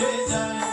Jai